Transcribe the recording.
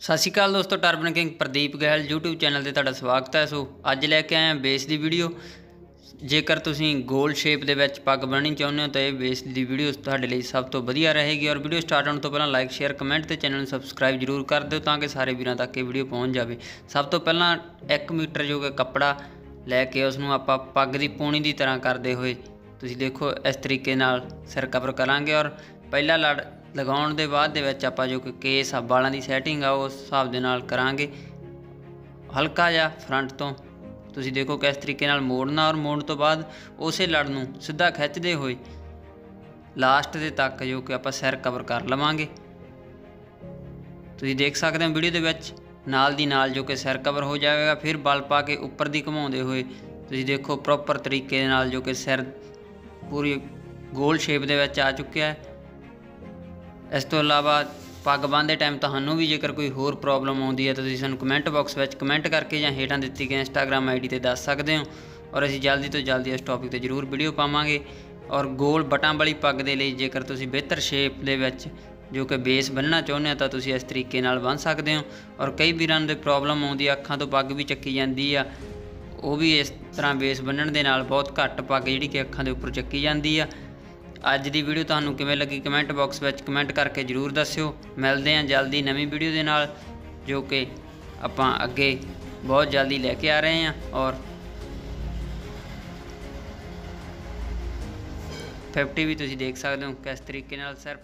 ਸਤਿ ਸ਼੍ਰੀ ਅਕਾਲ ਦੋਸਤੋ turban king Pradeep Gahil YouTube channel ਤੇ ਤੁਹਾਡਾ ਸਵਾਗਤ ਹੈ। ਸੋ ਅੱਜ ਲੈ ਕੇ ਆਏ ਹਾਂ ਬੇਸ ਦੀ ਵੀਡੀਓ। ਜੇਕਰ ਤੁਸੀਂ ਗੋਲ ਸ਼ੇਪ ਦੇ ਵਿੱਚ ਪੱਗ ਬਣਨੀ ਚਾਹੁੰਦੇ ਹੋ ਤਾਂ ਇਹ ਬੇਸ ਦੀ ਵੀਡੀਓ ਤੁਹਾਡੇ ਲਈ ਸਭ ਤੋਂ ਵਧੀਆ ਰਹੇਗੀ। ਔਰ ਵੀਡੀਓ ਸਟਾਰਟ ਹੋਣ ਤੋਂ ਪਹਿਲਾਂ ਲਾਈਕ ਸ਼ੇਅਰ ਕਮੈਂਟ ਤੇ ਚੈਨਲ ਨੂੰ ਸਬਸਕ੍ਰਾਈਬ ਜਰੂਰ ਕਰ ਦਿਓ ਤਾਂ ਕਿ ਸਾਰੇ ਵੀਰਾਂ ਤੱਕ ਇਹ ਵੀਡੀਓ ਪਹੁੰਚ ਜਾਵੇ। ਸਭ ਤੋਂ ਪਹਿਲਾਂ 1 ਮੀਟਰ ਜੋ ਕਿ ਕੱਪੜਾ ਲੈ ਕੇ ਉਸ ਨੂੰ ਆਪਾਂ ਪੱਗ ਦੀ ਪੂਣੀ ਦੀ ਤਰ੍ਹਾਂ ਕਰਦੇ ਹੋਏ ਤੁਸੀਂ ਦੇਖੋ, ਇਸ ਤਰੀਕੇ ਨਾਲ ਸਿਰ ਕਵਰ ਕਰਾਂਗੇ ਔਰ ਪਹਿਲਾ ਲੜ ਲਗਾਉਣ ਦੇ ਬਾਅਦ ਦੇ ਵਿੱਚ ਆਪਾਂ ਜੋ ਕਿ ਕੇਸ ਆ ਵਾਲਾਂ ਦੀ ਸੈਟਿੰਗ ਆ, ਉਸ ਹਿਸਾਬ ਦੇ ਨਾਲ ਕਰਾਂਗੇ। ਹਲਕਾ ਜਿਹਾ ਫਰੰਟ ਤੋਂ, ਤੁਸੀਂ ਦੇਖੋ ਕਿਸ ਤਰੀਕੇ ਨਾਲ ਮੋੜਨਾ ਔਰ ਮੋੜਨ ਤੋਂ ਬਾਅਦ ਉਸੇ ਲੜ ਨੂੰ ਸਿੱਧਾ ਖਿੱਚਦੇ ਹੋਏ ਲਾਸਟ ਦੇ ਤੱਕ ਜੋ ਕਿ ਆਪਾਂ ਸਿਰ ਕਵਰ ਕਰ ਲਵਾਂਗੇ। ਤੁਸੀਂ ਦੇਖ ਸਕਦੇ ਹੋ ਵੀਡੀਓ ਦੇ ਵਿੱਚ, ਨਾਲ ਦੀ ਨਾਲ ਜੋ ਕਿ ਸਿਰ ਕਵਰ ਹੋ ਜਾਵੇਗਾ, ਫਿਰ ਬਲ ਪਾ ਕੇ ਉੱਪਰ ਦੀ ਘੁਮਾਉਂਦੇ ਹੋਏ ਤੁਸੀਂ ਦੇਖੋ ਪ੍ਰੋਪਰ ਤਰੀਕੇ ਦੇ ਨਾਲ ਜੋ ਕਿ ਸਿਰ ਪੂਰੀ ਗੋਲ ਸ਼ੇਪ ਦੇ ਵਿੱਚ ਆ ਚੁੱਕਿਆ ਹੈ। ਇਸ ਤੋਂ ਇਲਾਵਾ ਪੱਗ ਬੰਨ੍ਹਦੇ ਟਾਈਮ ਤੁਹਾਨੂੰ ਵੀ ਜੇਕਰ ਕੋਈ ਹੋਰ ਪ੍ਰੋਬਲਮ ਆਉਂਦੀ ਹੈ ਤਾਂ ਤੁਸੀਂ ਸਾਨੂੰ ਕਮੈਂਟ ਬਾਕਸ ਵਿੱਚ ਕਮੈਂਟ ਕਰਕੇ ਜਾਂ ਹੇਠਾਂ ਦਿੱਤੀ ਗਈ ਇੰਸਟਾਗ੍ਰam ਆਈਡੀ ਤੇ ਦੱਸ ਸਕਦੇ ਹੋ ਔਰ ਅਸੀਂ ਜਲਦੀ ਤੋਂ ਜਲਦੀ ਇਸ ਟੌਪਿਕ ਤੇ ਜ਼ਰੂਰ ਵੀਡੀਓ ਪਾਵਾਂਗੇ ਔਰ ਗੋਲ ਬਟਾਂ ਵਾਲੀ ਪੱਗ ਦੇ ਲਈ ਜੇਕਰ ਤੁਸੀਂ ਬਿਹਤਰ ਸ਼ੇਪ ਦੇ ਵਿੱਚ ਜੋ ਕਿ ਬੇਸ ਬੰਨਣਾ ਚਾਹੁੰਦੇ ਹੋ ਤਾਂ ਤੁਸੀਂ ਇਸ ਤਰੀਕੇ ਨਾਲ ਬੰਨ ਸਕਦੇ ਹੋ ਔਰ ਕਈ ਵੀਰਾਂ ਦੇ ਪ੍ਰੋਬਲਮ ਆਉਂਦੀ ਆ ਅੱਖਾਂ ਤੋਂ ਪੱਗ ਵੀ ਚੱਕੀ ਜਾਂਦੀ ਆ। ਉਹ ਵੀ ਇਸ ਤਰ੍ਹਾਂ ਬੇਸ ਬੰਨਣ ਦੇ ਨਾਲ ਬਹੁਤ ਘੱਟ ਪੱਗ ਜਿਹੜੀ ਕਿ ਅੱਖਾਂ ਦੇ ਉੱਪਰ ਚੱਕੀ ਜਾਂਦੀ ਆ। ਅੱਜ ਦੀ ਵੀਡੀਓ ਤੁਹਾਨੂੰ ਕਿਵੇਂ ਲੱਗੀ ਕਮੈਂਟ ਬਾਕਸ ਵਿੱਚ ਕਮੈਂਟ ਕਰਕੇ ਜਰੂਰ ਦੱਸਿਓ। ਮਿਲਦੇ ਹਾਂ ਜਲਦੀ ਨਵੀਂ ਵੀਡੀਓ ਦੇ ਨਾਲ, ਜੋ ਕਿ ਆਪਾਂ ਅੱਗੇ ਬਹੁਤ ਜਲਦੀ ਲੈ ਕੇ ਆ ਰਹੇ ਹਾਂ ਔਰ 50 ਵੀ ਤੁਸੀਂ ਦੇਖ ਸਕਦੇ ਹੋ ਕਿਸ ਤਰੀਕੇ ਨਾਲ ਸਿਰਫ